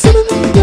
Listen to me.